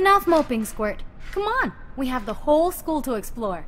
Enough moping, Squirt. Come on, we have the whole school to explore.